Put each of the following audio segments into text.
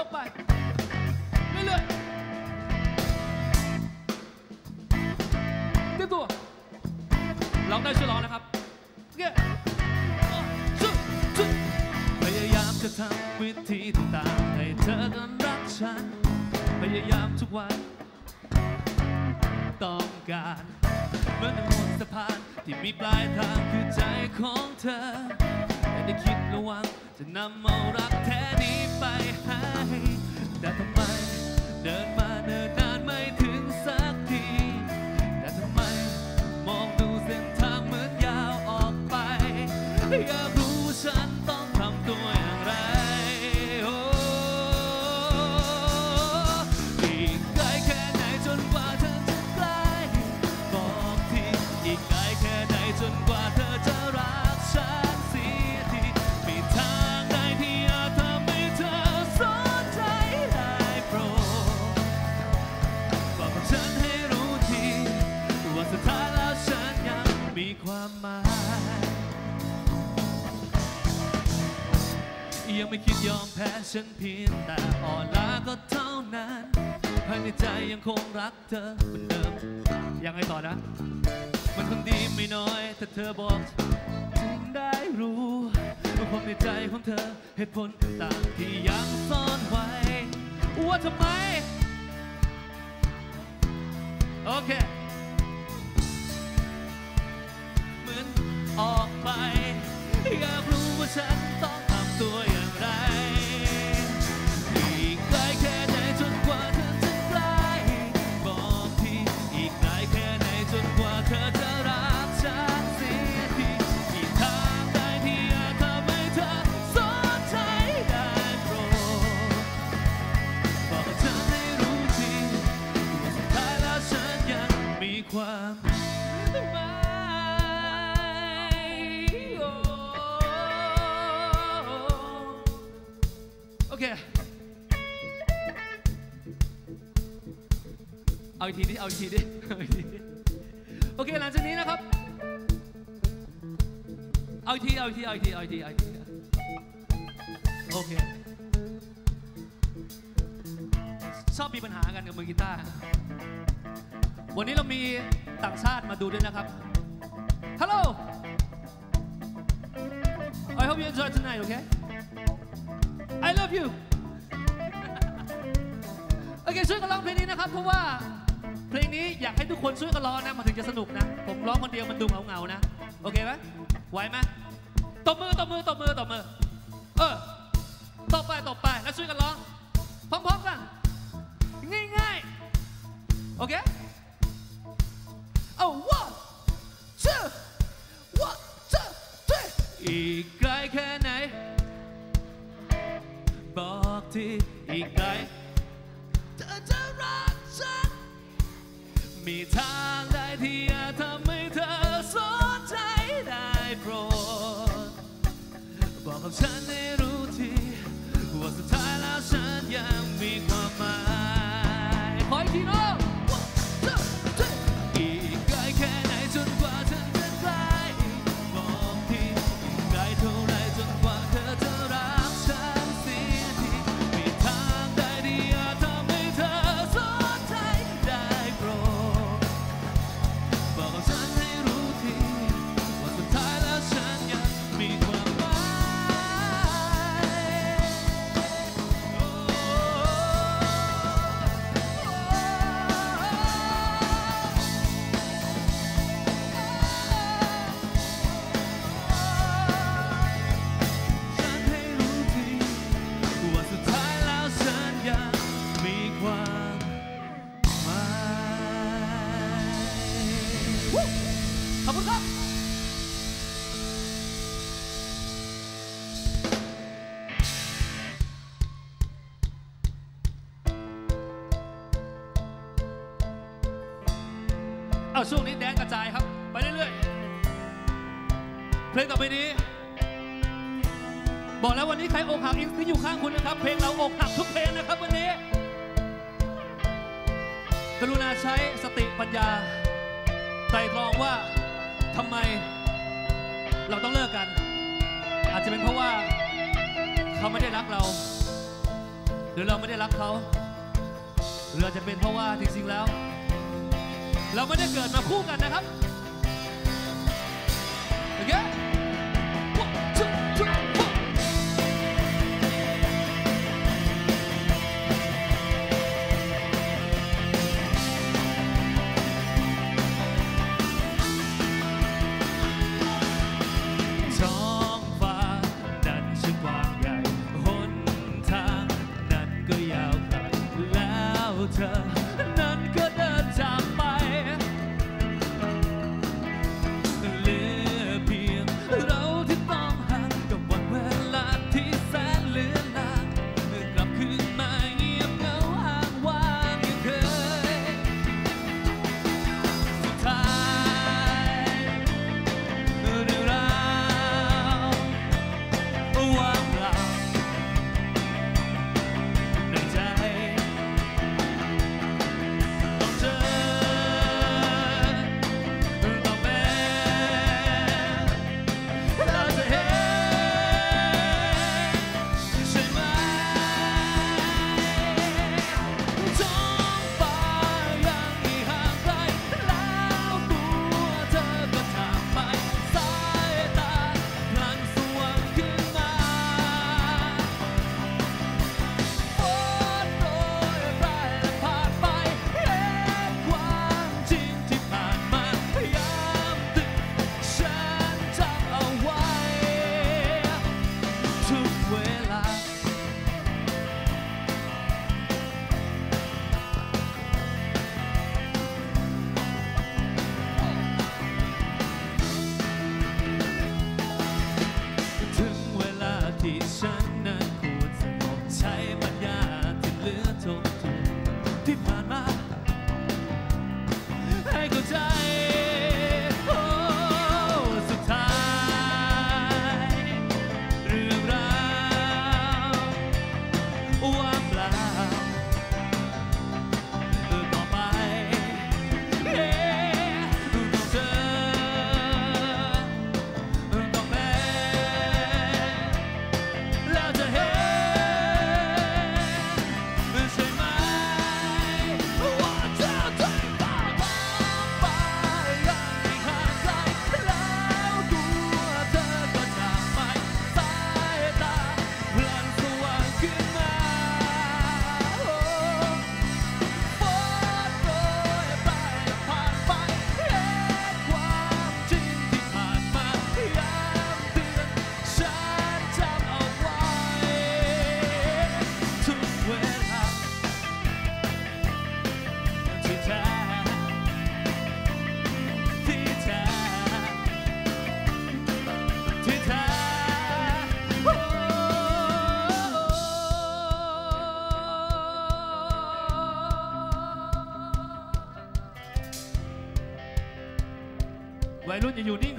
ออกไป เรื่อยๆเตรียมตัวร้องได้ช่วยร้องนะครับเคอะชุดชุดพยายามจะทำวิธีต่างๆให้เธอนั้นรักฉัน พยายามทุกวัน ต้องการเหมือนบนสะพานที่มีปลายทางคือใจของเธอ แต่ได้คิดระวังจะนำเอารักแท้นี้ ไปให้แต่ทำไมเดินมา ฉันเพียงแต่อ่อนล้าก็เท่านั้นภายในใจยังคงรักเธอเหมือนเดิม ยังไงต่อนะ มันคงดีไม่น้อยถ้าเธอบอกถึงได้รู้ว่าความในใจของเธอเหตุผลต่างที่ยังซ่อนไว้ ว่าทำไม โอเค เหมือนออกไป เคเอาอีกทีดิเอาอีกทีดิ เอาอีกทีดิ โอเค หลังจากนี้นะครับ เอาอีกที เอาอีกที เอาอีกที เอาอีกที เอาอีกที โอเค ชอบมีปัญหากันกับมือกีตาร์ วันนี้เรามีต่างชาติมาดูด้วยนะครับ Hello I hope you enjoy tonight okay I love you โอเคช่วยกันร้องเพลงนี้นะครับ เพราะว่าเพลงนี้อยากให้ทุกคนช่วยกันร้องนะมันถึงจะสนุกนะ ผมร้องคนเดียวมันดูเหงาๆนะ โอเคไหมไหวไหมตบมือตบมือตบมือตบมือ เออตบไปตบไปแล้วช่วยกันร้องพร้อมๆกันง่ายๆโอเค Oh one two one two three อีกไกลแค่ ไหน เอาช่วงนี้แดนกระจายครับ ไปเรื่อยๆ เพลงต่อไปนี้ บอกแล้ววันนี้ใครอกหักอินที่อยู่ข้างคุณนะครับ เพลงเราอกหักทุกเพลงนะครับวันนี้ กรุณาใช้สติปัญญาไตรตรองว่า ทำไมเราต้องเลิกกัน อาจจะเป็นเพราะว่าเขาไม่ได้รักเรา หรือเราไม่ได้รักเขาหรืออาจจะเป็นเพราะว่าจริงๆแล้ว เราไม่ได้เกิดมาคู่กันนะครับ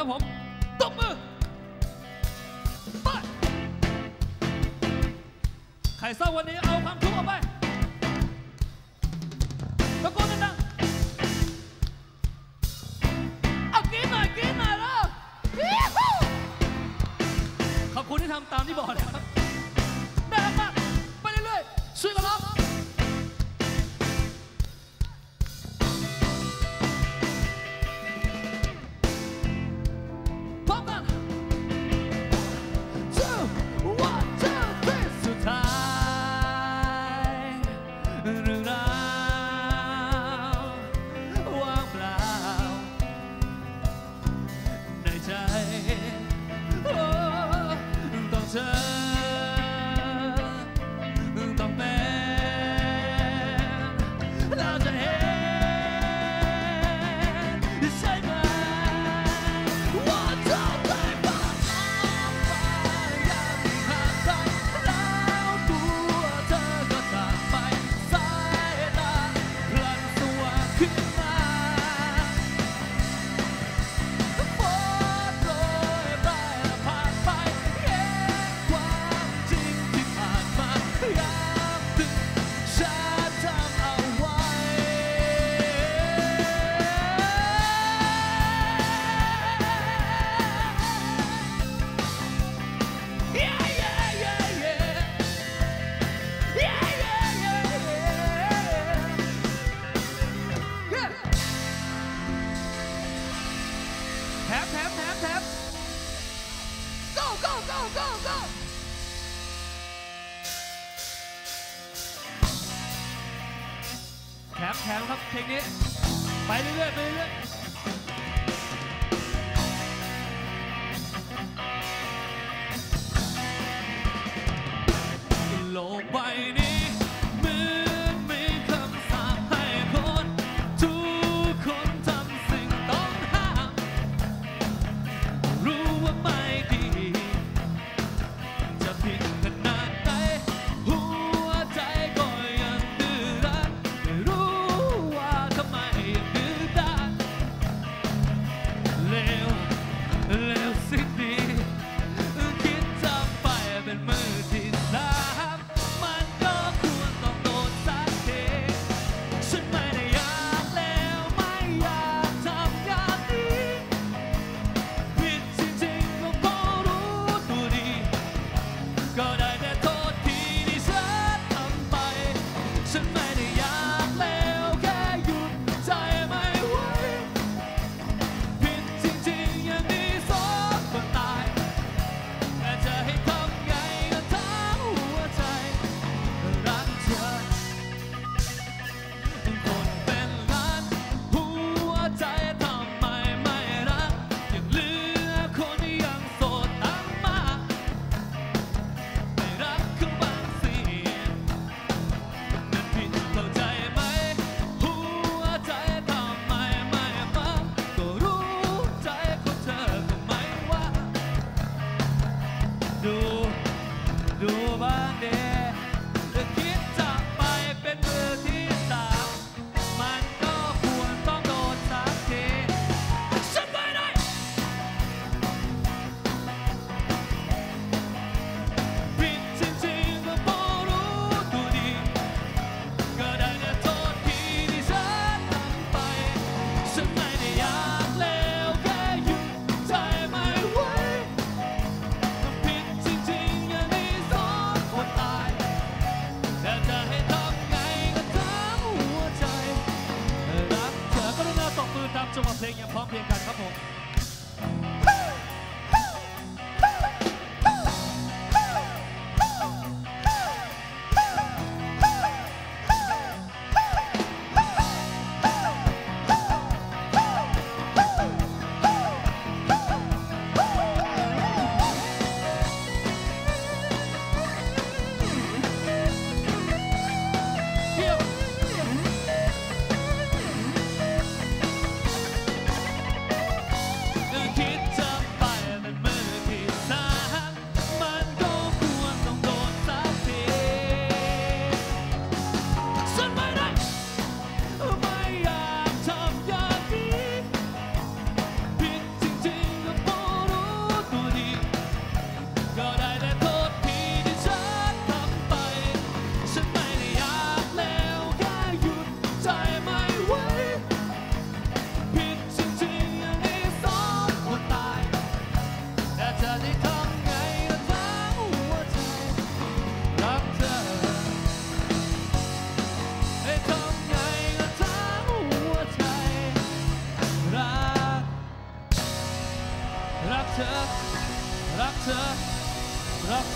ครับผมตบมือไปใครเศร้าวันนี้เอาความทุกข์ออกไป เพลงนี้ ไปเรื่อยไปเรื่อยโลกใบนี้มือมีคำสาปให้คนทุกคนทำสิ่งต้องห้ามรู้ว่า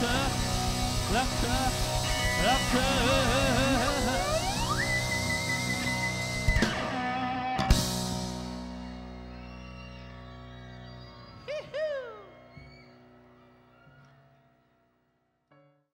Left her, left.